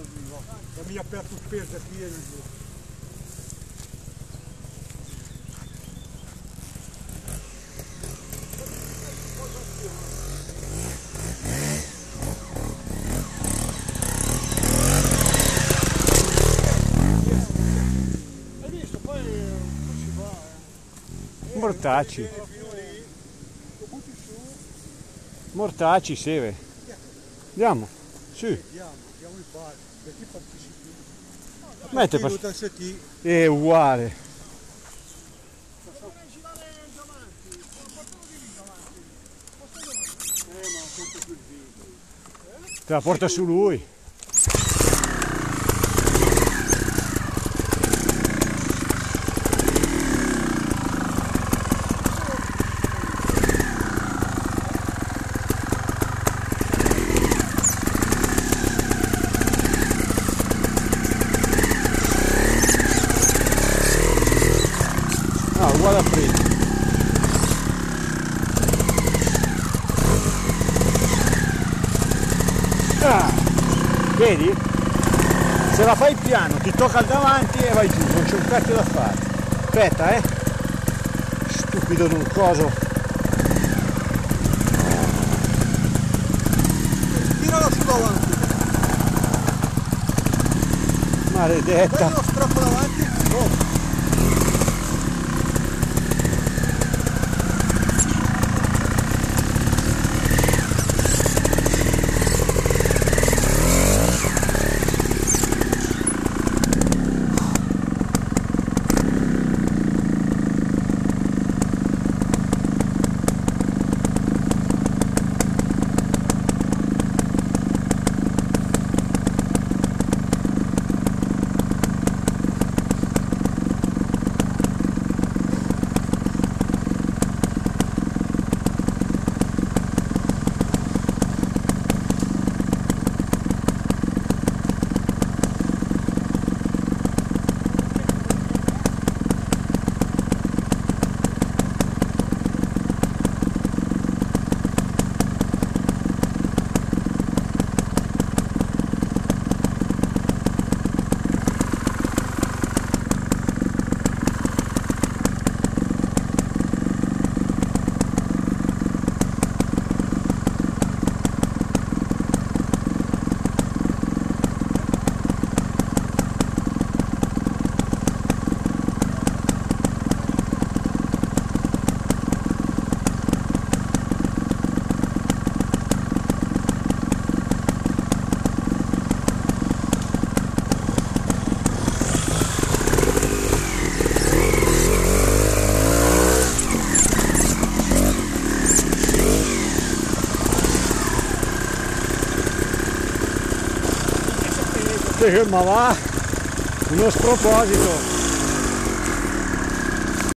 Da mi ha aperto il peso qui e visto? Poi eh? Mortacci. Mortacci, Seve. Andiamo. Su. Andiamo, andiamo in parte, perché partecipi. Mette tassati, È uguale. Eh. Te la porta su lui. Uguale a prima. Ah, vedi? Se la fai piano ti tocca al davanti e vai giù, non c'è un cazzo da fare. Aspetta, eh. Stupido d'un coso. Tiralo su davanti, Maledetta. prendi lo strappo davanti, oh. terreno, mas lá o nosso propósito.